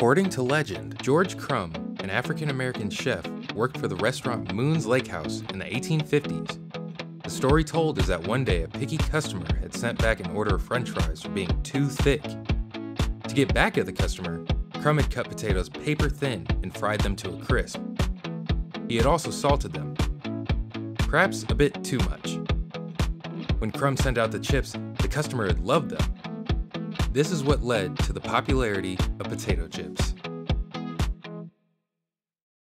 According to legend, George Crum, an African American chef, worked for the restaurant Moon's Lake House in the 1850s. The story told is that one day a picky customer had sent back an order of french fries for being too thick. To get back at the customer, Crum had cut potatoes paper thin and fried them to a crisp. He had also salted them, perhaps a bit too much. When Crum sent out the chips, the customer had loved them. This is what led to the popularity of potato chips.